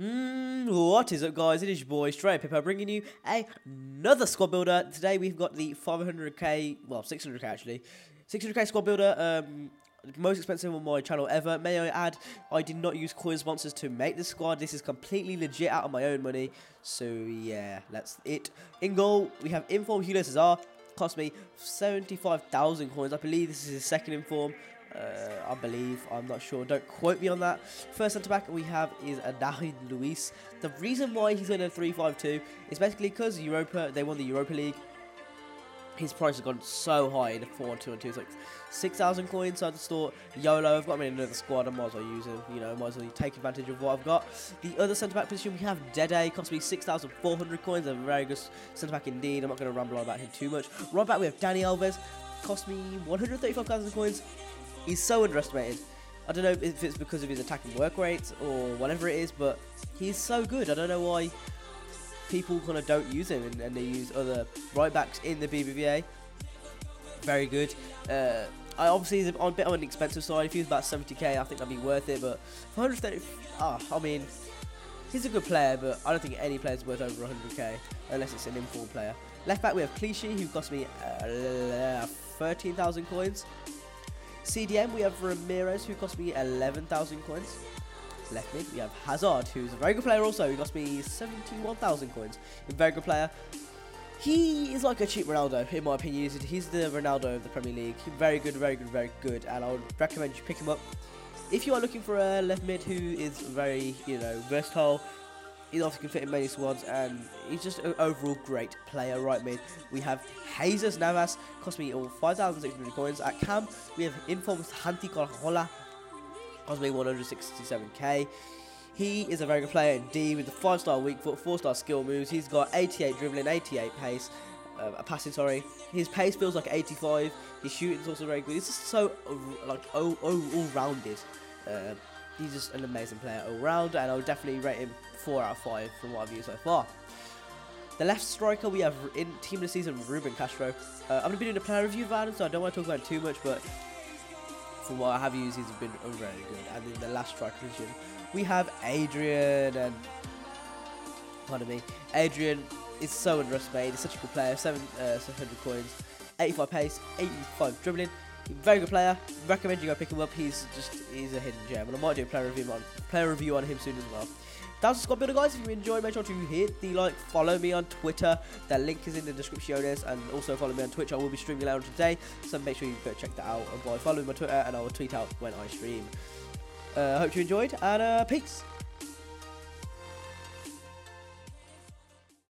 Mm, what is up, guys? It is your boy StraightUpHippo bringing you another squad builder. Today we've got the 500k, well 600k actually, 600k squad builder. Um, most expensive on my channel ever. May I add, I did not use coin sponsors to make this squad. This is completely legit out of my own money. So yeah, that's it. In goal, we have Inform Cesar. Cost me 75,000 coins. I believe this is his second Inform. Uh, I believe. I'm not sure. Don't quote me on that. First centre back we have is David Luiz. The reason why he's in a 3-5-2 is basically because Europa. They won the Europa League. His price has gone so high in the 4 2 and 2. It's like 6,000 coins. So I just thought, YOLO, I've got him in another squad. I might as well use him. You know, I might as well take advantage of what I've got. The other centre back position we have Dede. Cost me 6,400 coins. A very good centre back indeed. I'm not going to ramble on about him too much. Right back we have Dani Alves. Cost me 135,000 coins. He's so underestimated. I don't know if it's because of his attacking work rate or whatever it is, but he's so good. I don't know why people kind of don't use him and, and they use other right backs in the BBVA. Very good. Uh, I obviously he's on a bit on an expensive side. If he was about 70k, I think that'd be worth it. But 130, ah, I mean, he's a good player, but I don't think any player's worth over 100k unless it's an inform player. Left back we have Clichy, who cost me uh, 13,000 coins. CDM, we have Ramires, who cost me 11,000 coins. Left mid, we have Hazard, who's a very good player also. He cost me 71,000 coins. A very good player. He is like a cheap Ronaldo, in my opinion. He's the Ronaldo of the Premier League. Very good, very good, very good. And I would recommend you pick him up. If you are looking for a left mid who is very, you know, versatile, he obviously can fit in many squads, and he's just an overall great player right mid. We have Jesus Navas, cost me all 5,600 coins. At camp, we have Inform Santi Cazorla, cost me 167k. He is a very good player indeed with the 5 star weak foot, 4 star skill moves. He's got 88 dribbling, 88 pace. Uh, passing, sorry. His pace feels like 85. His shooting is also very good. He's just so like all, all, all rounded. Uh, he's just an amazing player all round, and I would definitely rate him 4 out of 5 from what I've used so far. The left striker we have in team of the season, Ruben Castro. Uh, I'm going to be doing a player review of him, so I don't want to talk about him too much, but from what I have used, he's been very good. And in the last striker position, we have Adrian, and pardon me, Adrian is so underestimated. He's such a good player, 7, uh, 700 coins, 85 pace, 85 dribbling. Very good player. Recommend you go pick him up. He's just he's a hidden gem, and I might do a player review on player review on him soon as well. That's the squad builder, guys. If you enjoyed, make sure to hit the like, follow me on Twitter. The link is in the description, and also follow me on Twitch. I will be streaming later today, so make sure you go check that out. And by following my Twitter, and I will tweet out when I stream. Uh, hope you enjoyed, and uh, peace.